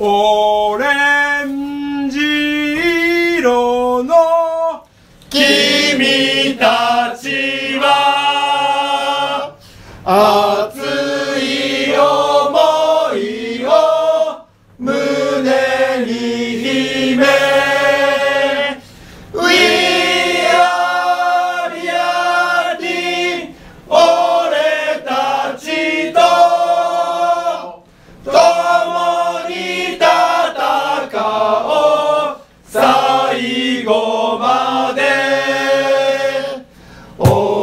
オレンジ色の君たちは熱い想いを胸に Oh.